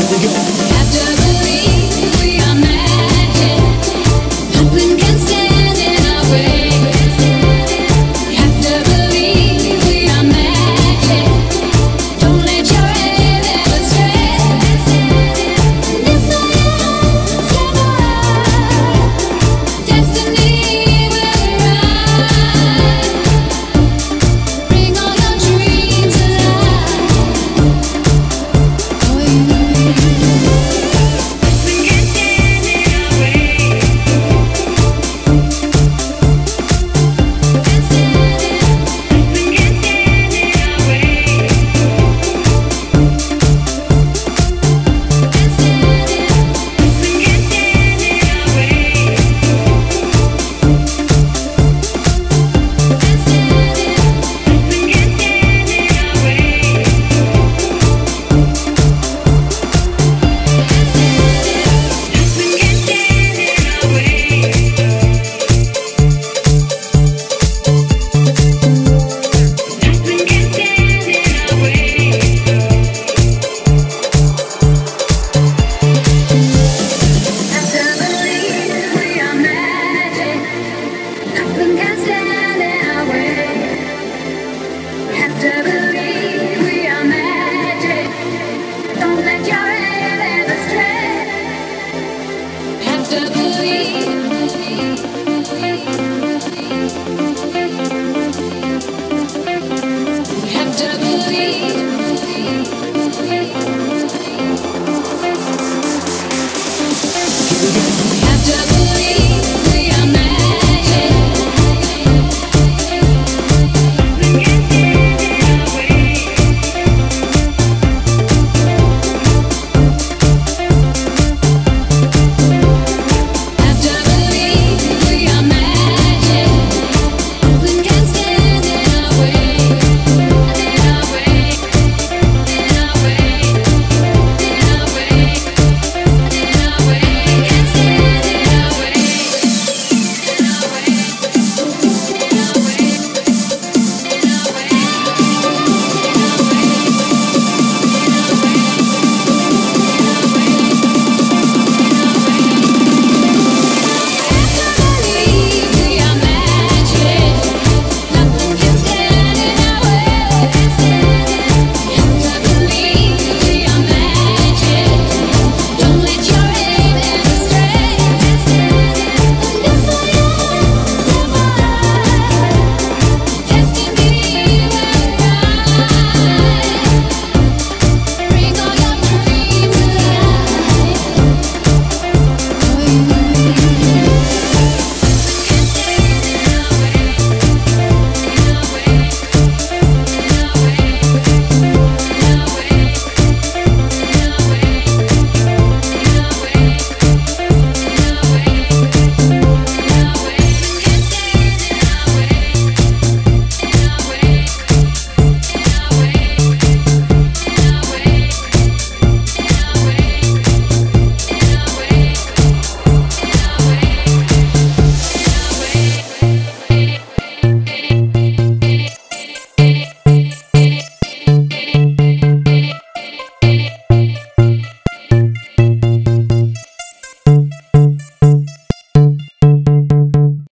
Here we go. After